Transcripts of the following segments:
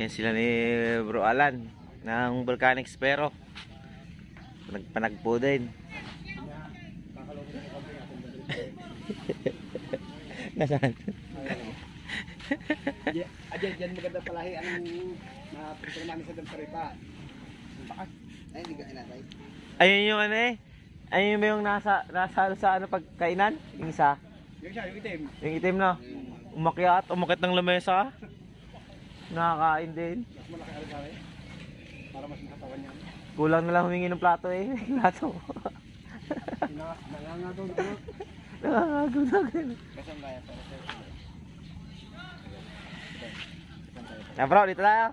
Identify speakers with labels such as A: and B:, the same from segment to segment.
A: Yan sila ni Bro Alan ng Volcanic Spero. Nagpanagpo din. Nasaan?
B: Ayan, dyan maganda palahi ang napagpirmanin sa Damparipa. Bakit? Ay, hindi ka inatay.
A: Ayun yung ano eh. Ayun yung nasa, nasa sa ano pagkainan? Yung isa.
B: Yung siya, yung itim.
A: Yung itim na. Umakyat, umakit ng lamesa. Nakakain din.
B: Mas malaki alis Para mas makatawan niya.
A: Kulang na lang humingi ng plato eh. plato.
B: Nanganga doon. ano?
A: Nakakagod na
B: Kasan kaya para sa
A: Na bro, dito tayo.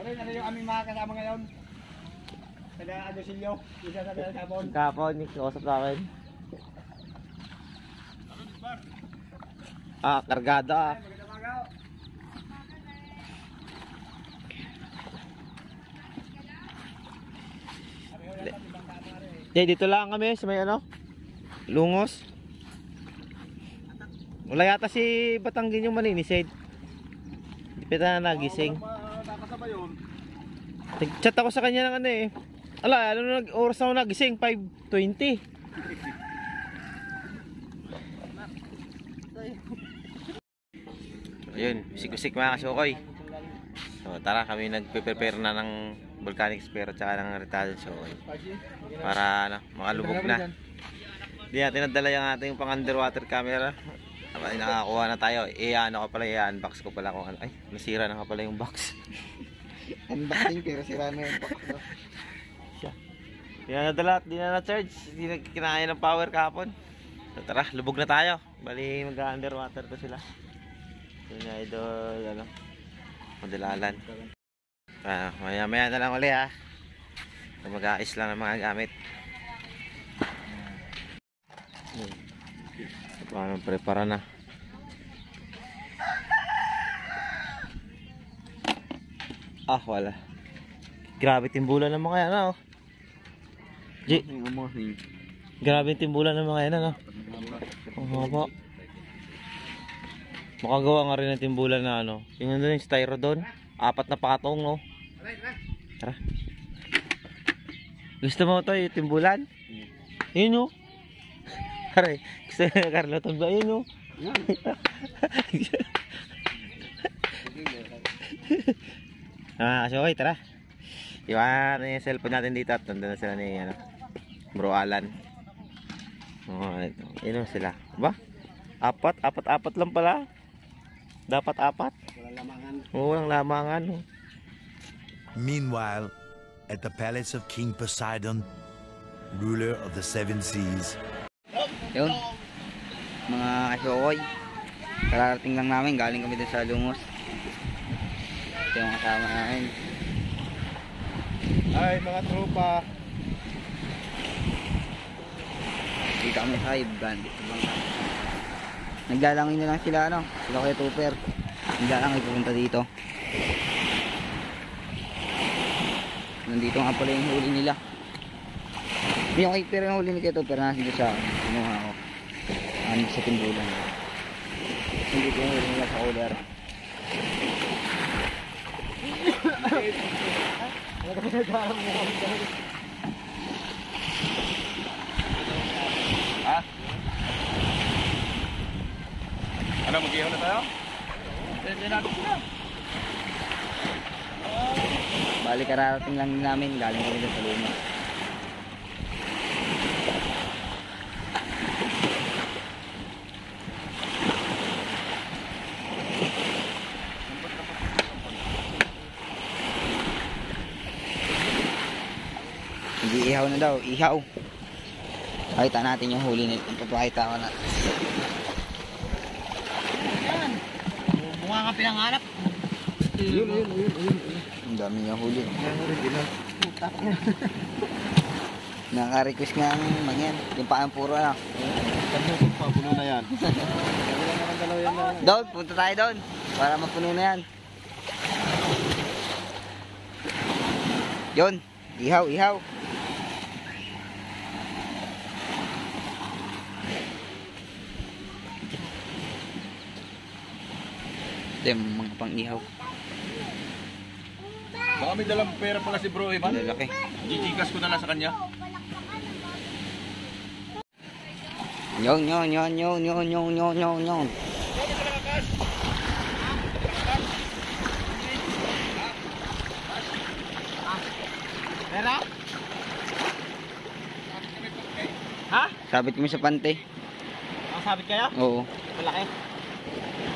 B: Ano ano yung aming mga kasama ngayon? Kada Agosilio, isa sa mga kapon.
A: Kapon, yung kausap sa akin. Ah, kargada ah. Di, dito lang kami sa may ano? Lungos. Wala yata si Batanggin yung maninisid. Di pa tayo nagising. Nag-chat ako sa kanya ng ano eh. Ala, ano na oras na ako nagising? 5.20. Ayun, bisik-bisik mga kasukoy. So tara kami nagpe-prepare na ng volcanic spare at saka ng retardant sukoy. Para ano, makalubog na. Hindi natin nadala yung ating pang underwater camera. Ay, nakakuha na tayo. I-ano ko pala, i-unbox ko pala kung ano. Ay, nasira na nga pala yung box.
B: Unboxing pero sira na yung box.
A: Hindi na nadala at di na na-charge. Hindi na kinaya ng power kahapon. So, tara, lubog na tayo. Bali, mag-underwater to sila. Yun na idol, ano, madalalan. Ah, maya maya na lang uli ha. Mag-aayos lang ng mga gamit. Paano prepara na. Ah, wala. Grabe timbulan ng mga yan, oh. G, grabe timbulan ng mga yan, ano. Ang haba. Makagawa nga rin ng timbulan na ano. Yung ano yung styrodon. Apat na patong, no. Tara. Gusto mo to yung timbulan? Yun, no. Aray, gusto na Carlo ba? Yun, no. ah, so okay, tara. Iwan na yung cellphone natin dito at nandun na sila ni ano, Bro Alan. Oh, ito. Yun sila. Ba? Apat, apat, apat lang pala. Dapat apat.
B: Walang lamangan.
A: Oo, walang lamangan.
C: Meanwhile, at the palace of King Poseidon, ruler of the seven seas,
D: Yun. Mga kasokoy. Kararating lang namin. Galing kami dun sa Lungos. Ito yung kasama namin.
B: Ay, mga tropa.
D: Dito kami sa Ibgan. Naglalangin na lang sila ano. Sila kaya Tupper. Naglalangin pupunta dito. Nandito nga pala yung huli nila. Yung kay pero yung huli ni Keto pero nasa dito sa kinuha ko. Ano sa timbulan. Hindi ko yung huli nila sa cooler.
B: Ano, mag-ihaw na tayo?
D: Bali kararating lang namin. Galing kami dito sa Luma. Hindi ihaw na daw, ihaw. Pakita natin yung huli nito. Papakita ko na.
B: Mukha ka pinangarap.
D: Yun, yun, yun, yun. Ang dami niya huli. Naka-request nga ang mangyan. Yung paang puro ano.
B: Pagbutok pa, puno na yan.
D: Doon, punta tayo doon. Para mapuno na yan. Yun, ihaw, ihaw. Ito yung mga pang-ihaw.
E: Baka may dalang pera pala si Bro Ivan.
D: Lalaki.
E: Gigigas ko na lang sa kanya.
D: Yun, yun, yun, yun, yun, yun, yun, yun.
A: Pera? Ha?
D: Sabit kami sa pante.
A: Nakasabit kayo?
D: Oo.
A: Malaki.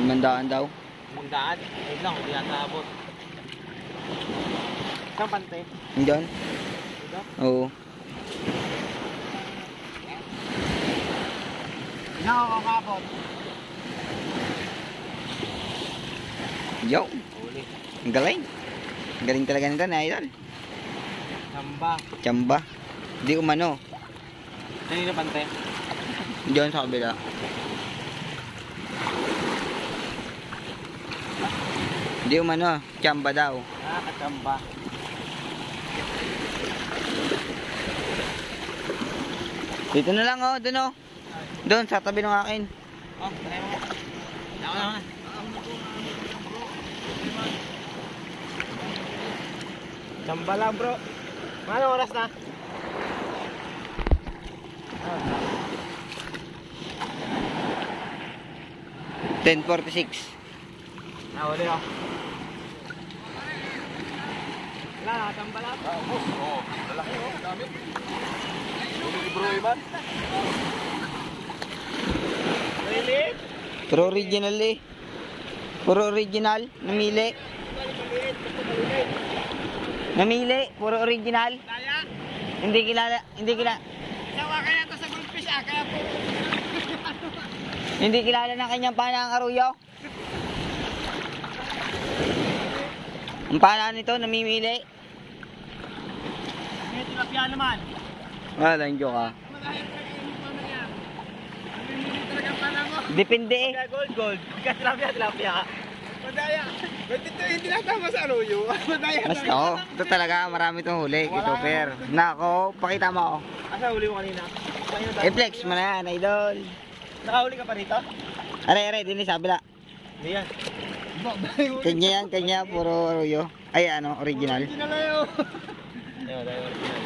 D: Limandaan daw.
A: Magdaan. Wait lang, hindi yata abot. Isang pante.
D: Diyan?
A: Dito?
D: Oo.
A: Ilang ako kakabot?
D: Yo.
A: Huli.
D: Ang galing. Ang galing talaga nito na idol.
A: Samba.
D: Chamba. Di umano.
A: Kanina pante?
D: Diyan sa kabila. Di umano. Chamba daw.
A: Ah, kasamba.
D: Dito na lang oh. Doon oh. Doon sa tabi ng akin.
A: Oh, try mo. Ako naman. Samba lang bro. Ano oras na?
D: Ten forty six.
A: Ah, huli ako. Nakasamba lang.
E: Ah, boss. Oo. Lalaki oh. Dami. Ni Bro Ivan.
A: Really?
D: Puro original eh. Puro original. Namili. Namili. Puro original.
A: Daya.
D: Hindi kilala. Hindi kilala.
A: Sawa kaya to sa goldfish ah, kaya po.
D: Hindi kilala ng kanyang panang aruyo. Ang panang nito namimili.
A: May tilapia naman.
D: Ah,
A: langyo ka.
D: Depende eh.
A: Gold, gold. Katilapia, tilapia ka. Madaya. Hindi lang tama sa ano yun. Madaya.
D: Basta ako. Ito talaga, marami itong huli. Ito, per. Nako, pakita mo ako.
A: Ah, Asa huli mo kanina? Eh,
D: flex mo na yan, idol.
A: Nakahuli ka pa rito?
D: Aray, aray, din sa abila.
A: Hindi yan.
D: Kanya yan, kanya, puro ano, aruyo. Ay, ano, original.
A: Original na yun. Yo, dahil original.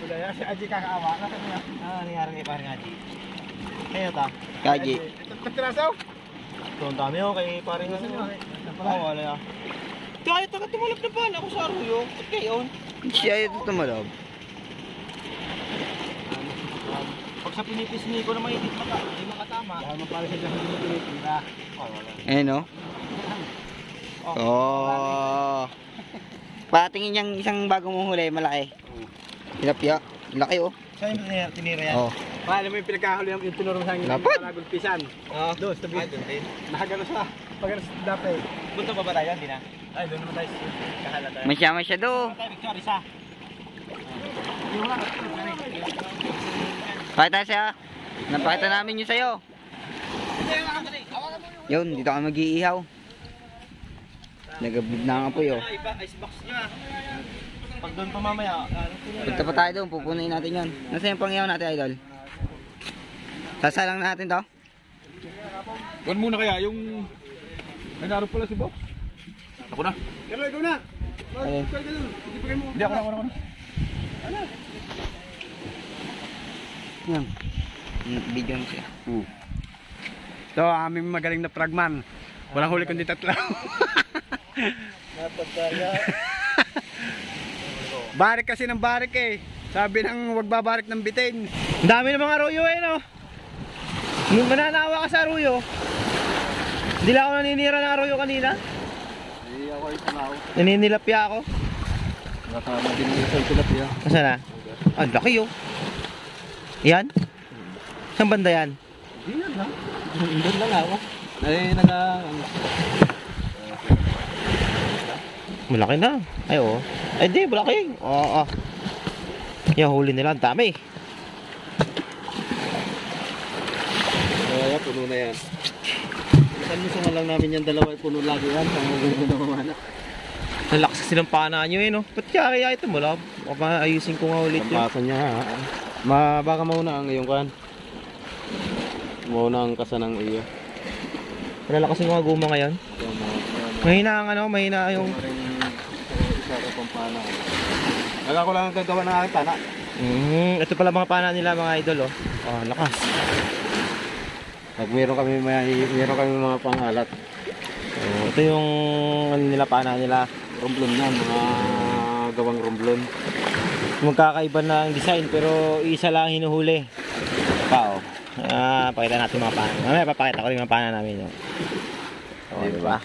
A: Sudah ya si Aji kakak awak lah kan ya. Ah, ni hari ni parang Aji. Kaya ta.
D: Kaji.
A: Terasa. Tuon dami oh kay parang Aji. Oh, wala ya. Tayo taga tumulog na ba? Ako sa Arroyo. Ba't kayo?
D: Siya ito tumulog.
A: Pag sa pinipis ni ko na may itit mata, hindi makatama. Dahil mapala siya dyan hindi pinipira.
D: Eh, no? Oh. oh. Patingin yung isang bagong mong huli, malaki. Tilapia. Laki oh.
A: Saan yung tinira, tinira yan?
D: Oh.
A: Paano mo yung pinagkahuli yung, yung tinuro sa akin
D: Dapat.
A: Nagulpisan. Oo. Doon, sa tabi. doon din. Nakagano siya. Pagano sa dapay. Punta pa ba tayo? Hindi na. Ay, doon naman tayo. Kahala tayo.
D: Masya, masya do.
A: picture, isa. Yung
D: Pakita siya. Napakita namin yun sa'yo. Yun, dito ka mag-iihaw. Nagabid na nga po yun.
A: Iba, icebox niya. Pag doon pa mamaya, ano
D: Punta pa tayo doon, pupunuin natin yun. Nasaan yung pangyaw natin, idol? Sasalang natin to?
E: Kuhan muna kaya yung... Nagharap pala si Bob. Ako na.
A: Pero ikaw na.
D: Ayun.
E: Hindi ako na, ako na, ako na.
D: Yan. Mm, Video na siya.
A: So, aming magaling na fragman. Walang huli kundi tatlo. barik kasi ng barik eh. Sabi ng wag babarik ng bitin. Ang dami ng mga aruyo eh no. Nung mananawa ka sa aruyo. Hindi lang ako naninira ng aruyo kanina.
E: Hindi ako ay tumaw.
A: Naninilapya ako.
E: Nakasama din yung isang tilapia.
A: Nasaan na? Ang laki oh. Yan? Saan banda yan?
E: Hindi yan lang. Doon lang ako. Ay, naga...
A: Malaki na. Ay, oo. Ay, di, malaki. Oo, oo. Yung huli nila, ang dami.
E: Kaya puno na yan. Saan mo sungan lang namin yung dalawa puno lagi yan. Pangugulo na mamana.
A: Ang lakas kasi ng pana nyo eh, no? Ba't kaya kaya ito mo lang? Pa ayusin ko nga ulit yun.
E: Pambasa niya ha. Ma, baka mauna ang iyong kan. Mauna ang kasa ng iyo.
A: Malalakas yung mga guma ngayon. Mahina ang ano, mahina yung...
E: ko pang pana. Wala ko lang ang gagawa ng aking pana.
A: Mm, ito pala mga pana nila mga idol oh. Oh, lakas.
E: Pag meron kami, may, meron kami mga pangalat.
A: Oh, ito yung ano nila pana nila.
E: Romblon na, mga gawang romblon.
A: Magkakaiba na ang design pero isa lang ang hinuhuli. Pa oh. Ah, pakita natin mga pana. Mamaya papakita ko rin mga pana namin. Oh, oh di ba?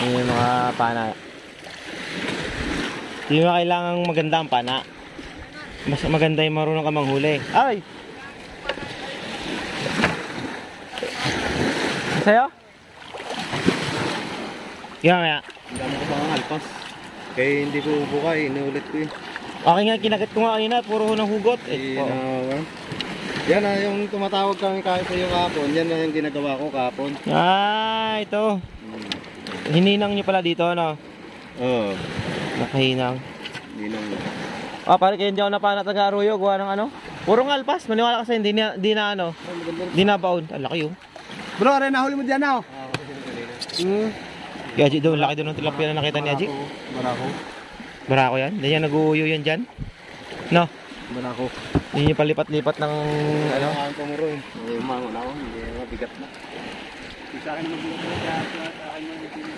A: Yan yung mga pana. Hindi mo kailangang maganda ang pana. Mas maganda yung marunong ka manghuli. Ay! Sa'yo? Yan.
E: Ang dami ko pang alpas. Kaya hindi ko bukay, inulit ko eh.
A: Okay nga, kinagat ko nga kanina, puro ng hugot.
E: Eh,
A: Eh, oh.
E: yan na yung tumatawag kami kahit sa iyo kahapon. Yan na yung ginagawa ko kahapon.
A: Ah, ito. Hininang nyo pala dito, ano?
E: Oo.
A: Nakahinang.
E: Hindi nang...
A: Ah, pare, kaya hindi ako napana taga Arroyo, gawa ng ano? Puro ngalpas, maniwala ka sa hindi na, di na ano, di na baon. Ang laki yun.
E: Bro, rin nahuli mo dyan ako. Hmm.
A: Kaya Aji doon, laki doon ng tilapia na nakita ni Aji.
E: Barako.
A: Barako yan. Hindi yan nag-uuyo yan dyan. No,
E: Barako.
A: hindi yung palipat-lipat ng ano.
E: Ang pamuro eh. Umangon ako. Hindi mabigat na. Sa akin mabigat na. Sa akin mabigat Basta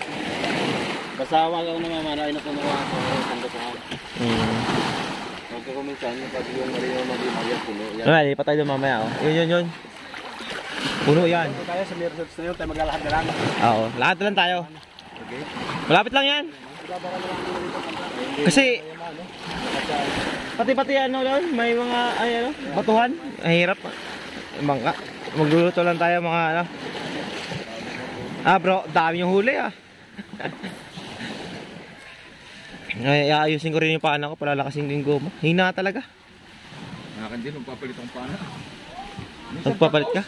E: wag ako namamana ay napunuha ako. Ko ako.
A: Hmm.
E: Huwag ko minsan pag yung marino mag-imaw yan puno. Yan.
A: Ano, lipat tayo doon mamaya. Oh. Yun, yun, yun. Puno yan.
E: Tayo sa Mirrors na yun, tayo maglalakad na lang.
A: Oo, lahat na lang tayo.
E: Okay.
A: Malapit lang yan. Kasi, pati-pati ano doon, may mga, ay ano, batuhan. Ang hirap. Bangka. Magluluto lang tayo mga ano. Ah bro, dami yung huli ah. Ay, aayusin ko rin yung paana ko, palalakasin ko yung goma. Hina talaga.
E: Nakakan din, magpapalit ang pana.
A: Magpapalit ka?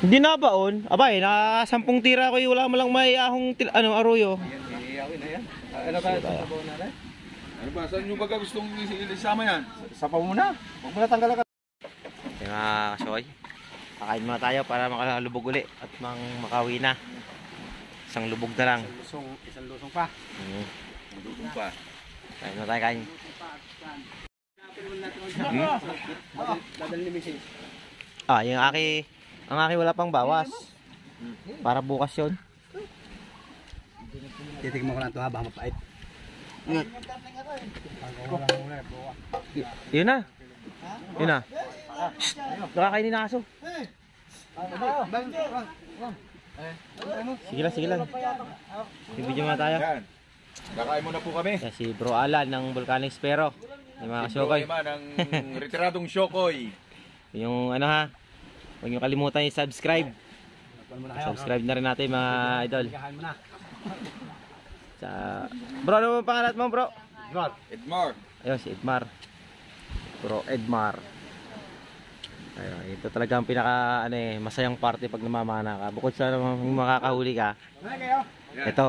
A: Hindi na baon. Abay, na sampung tira ko yung wala mo lang may ahong ano, aroyo.
E: Yan, iiyawin na yan. Ano tayo sa sabaw na rin? Ano ba? Saan nyo baga gustong isama yan? Sapa muna. Huwag mo na tanggalan ka.
A: Okay, mga kasoy. Kakain muna tayo para makalubog uli at mang makawi na. Isang lubog na lang.
E: Lusong, isang lusong pa.
A: Mm.
E: Lusong pa.
A: Kain na tayo kain.
E: Mrs.
A: Ah, yung aki, ang aki wala pang bawas. Para bukas yun.
E: Titigman ko lang ito ha, baka mapait.
A: Yun na. Yun na. Nakakainin na aso. Sige lang, sige lang. Bibidyo muna tayo.
E: Kakain muna po kami.
A: Yan, si Bro Alan ng Volcanic Spero. Yung mga kasyokoy.
E: Ema ng retiradong Shokoy.
A: Yung ano ha. Huwag niyo kalimutan yung subscribe. Subscribe na rin natin mga idol. Sa Bro, ano ang pangalan mo, bro?
E: Edmar.
A: Ayun, si Edmar. Bro Edmar. Ayun, ito talaga ang pinaka ano eh, masayang party pag namamana ka. Bukod sa makakahuli ka. Ito.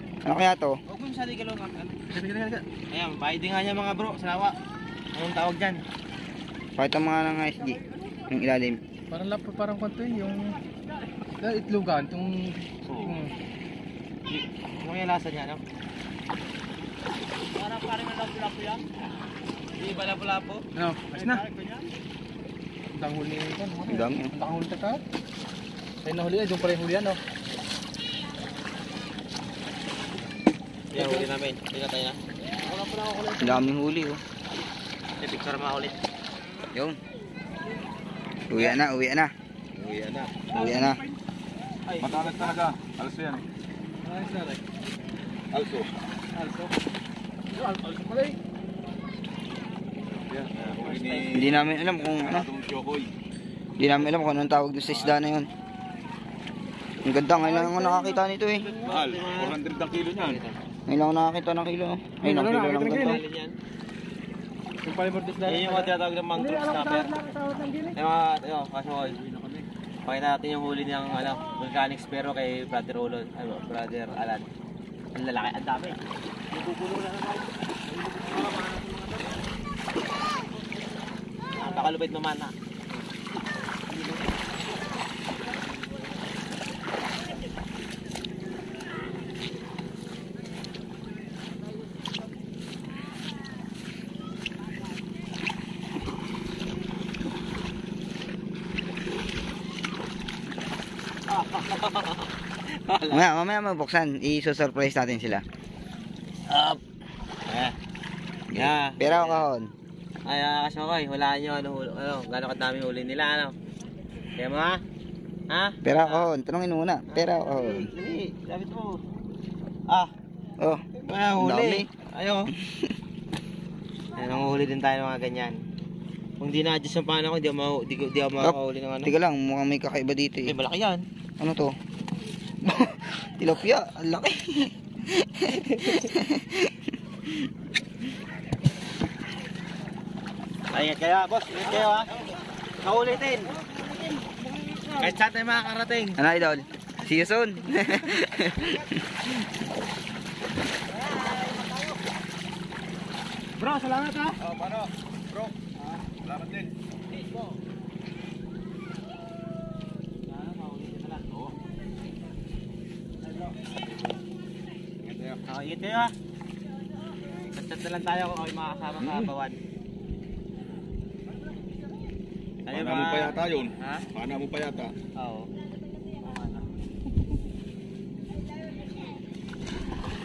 D: Ano kaya to?
A: Huwag mo masyado igalaw mga ano. Ayan, pwede nga niya mga bro, salawa. Anong tawag dyan?
D: Pakita mga ng SG. Yung ilalim.
E: Parang lap, parang kwanto yun, yung itlogan, itong yung
A: Ano yung lasa niya, no? Parang parang ang lapu-lapu yan. Hindi ba lapu-lapu?
E: ano, ayos na. Ang tanghul ni ito,
D: Ang dami. oh.
E: ang tanghul ta ka. Ay nahuli yan, doon pala yung huli yan, no?
A: Yan, huli namin. Hindi na tayo na.
D: Ang daming huli oh.
A: May picture mga ulit.
D: Yun. Uwi na, uwi na.
E: Uwi na.
D: Uwi na.
E: Matalas talaga. Also yan eh. Na rin. Also. Also. Also pala eh.
D: Hindi namin alam kung ano. Hindi namin alam kung anong tawag doon sa isda na yun. Ang ganda, ngayon lang ako nakakita nito eh.
E: Mahal, 400 ang kilo niyan.
D: Ngayon lang ako nakakita ng kilo. Ngayon lang kilo ng ganito.
B: Yung palimortis na.
A: Yan yung mga tinatawag ng mangrove snapper. Ay mga, ayun, kasoy. Pakita natin yung huli niyang ano, volcanic sparrow kay Brother Olon, ano, Brother Alan. Ang lalaki, ang dami. Nagugulo na naman. Napakalupit mamana.
D: Mamaya, mamaya mabuksan. I-surprise natin sila.
A: Up! Eh. Yeah.
D: Pera o kahon?
A: Ay, ah, kasoy, wala nyo, ano, ano, gano'ng kadami huli nila, ano. Kaya mo, ha? Ha?
D: Pera o kahon? Tanongin muna. Pera o kahon?
A: Dali, dapat mo. Ah,
D: Oh, dami.
A: huli. Ayo. Ayun, nanguhuli din tayo ng mga ganyan. Kung di na-adjust yung paano ko, di ako, mau- di, di ako makakahuli ng ano.
D: Teka lang, mukhang may kakaiba dito
A: Eh,
D: eh.
A: malaki yan.
D: Ano to? Tilapia, ang laki.
A: Ay, ingat kayo, boss. Ingat kayo, ha. Naulitin. Kahit saan tayo makakarating.
D: ano idol? See you soon.
B: Bro, salamat ha.
E: Oh, paano? Bro, salamat din.
A: Ingat kayo, ha. Chat-chat na lang tayo kung ako'y makakasama sa bawan. Tayo
E: Pana mo pa yata yun.
A: Ha?
E: Pana mo pa yata.
A: Oo.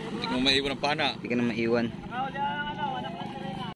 E: Hindi mo maiwan ang pana.
D: Hindi ka na maiwan.